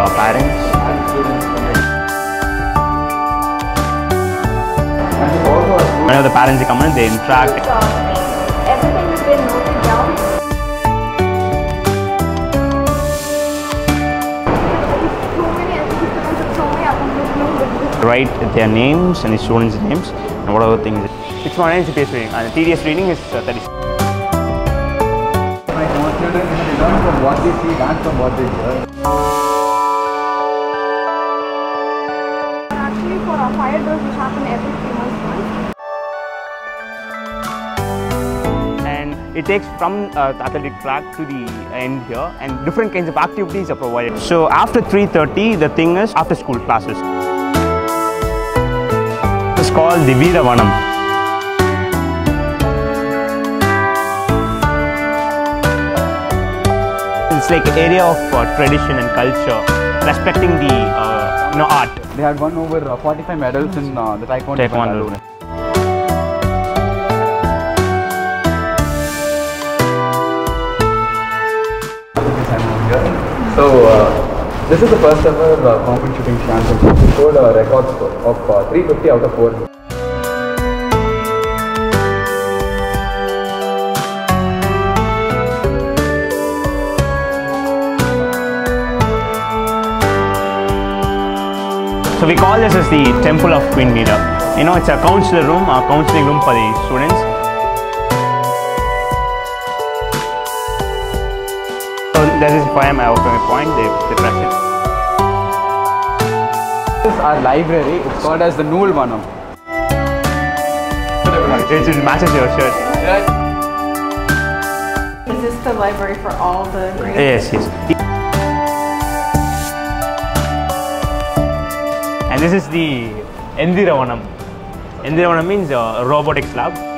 uh, parents. Whenever the parents come in, they interact. Write their names and the students' names and what other things. It's my NCPS reading and the TDS reading is uh, 36. My from what they see, from what they hear. Happen every three months and it takes from uh, the athletic track to the end here and different kinds of activities are provided. So after 3.30 the thing is after school classes. It's called the Veera Vanam. It's like an area of uh, tradition and culture, respecting the uh, you know, art. They had won over uh, 45 medals in uh, the Taekwondo. event Taekwondo. alone. So, uh, this is the first ever uh, combat shooting championship. We scored a record score of uh, 350 out of 4. So we call this as the Temple of Queen Mira. You know, it's a counselor room, a counseling room for the students. So this is why I'm opening a point, they, they press it. This is our library. It's called as the Nool Vanam. It, it matches your shirt. Is this the library for all the grades? Yes, yes. And this is the Endiravanam. Endiravanam means uh, robotics lab.